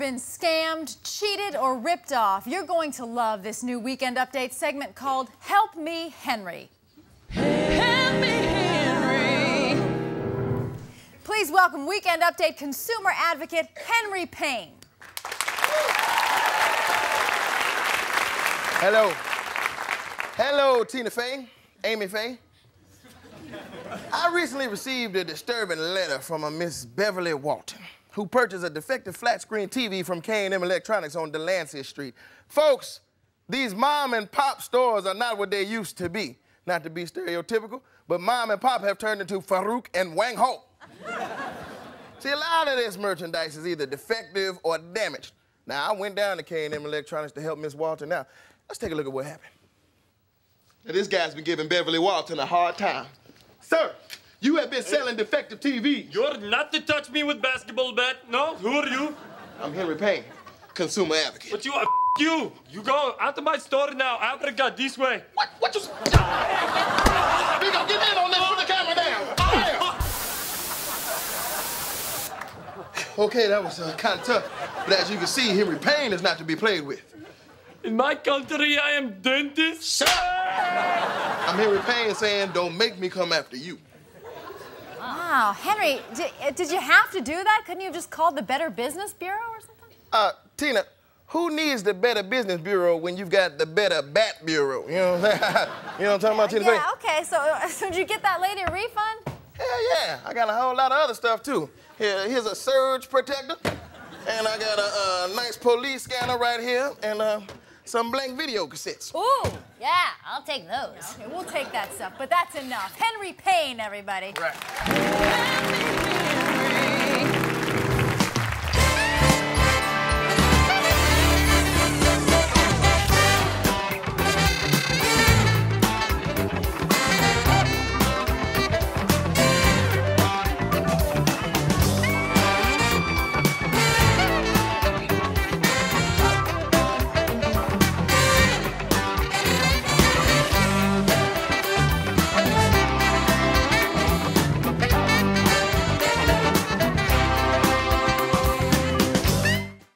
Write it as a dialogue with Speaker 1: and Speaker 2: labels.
Speaker 1: been scammed, cheated, or ripped off, you're going to love this new Weekend Update segment called Help Me Henry. Help me Henry. Please welcome Weekend Update consumer advocate Henry Payne.
Speaker 2: Hello. Hello, Tina Fey, Amy Fey. I recently received a disturbing letter from a Miss Beverly Walton who purchased a defective flat screen TV from K&M Electronics on Delancey Street. Folks, these mom and pop stores are not what they used to be. Not to be stereotypical, but mom and pop have turned into Farouk and Wang Ho. See, a lot of this merchandise is either defective or damaged. Now, I went down to K&M Electronics to help Miss Walton. Now, let's take a look at what happened. Now, this guy's been giving Beverly Walton a hard time. Sir, you have been selling defective TVs.
Speaker 3: You're not to touch me with basketball bat. No? Who are you?
Speaker 2: I'm Henry Payne, consumer advocate.
Speaker 3: But you are you. You go out of my store now. Africa, this way.
Speaker 2: What? What you? Gonna get in on this. Put the camera down. Okay, that was uh, kind of tough. But as you can see, Henry Payne is not to be played with.
Speaker 3: In my country, I am dentist.
Speaker 2: Shut up! I'm Henry Payne saying, don't make me come after you.
Speaker 1: Wow, Henry, did, did you have to do that? Couldn't you have just called the Better Business Bureau or something?
Speaker 2: Uh, Tina, who needs the Better Business Bureau when you've got the Better Bat Bureau? You know what I'm saying? you know what I'm talking about, Tina?
Speaker 1: Yeah, okay, so, so did you get that lady a refund?
Speaker 2: Hell yeah, I got a whole lot of other stuff too. Here, here's a surge protector, and I got a, a nice police scanner right here, and uh, some blank video cassettes.
Speaker 1: Ooh, yeah, I'll take those. Okay, we'll take that stuff, but that's enough. Henry Payne, everybody.
Speaker 2: Right.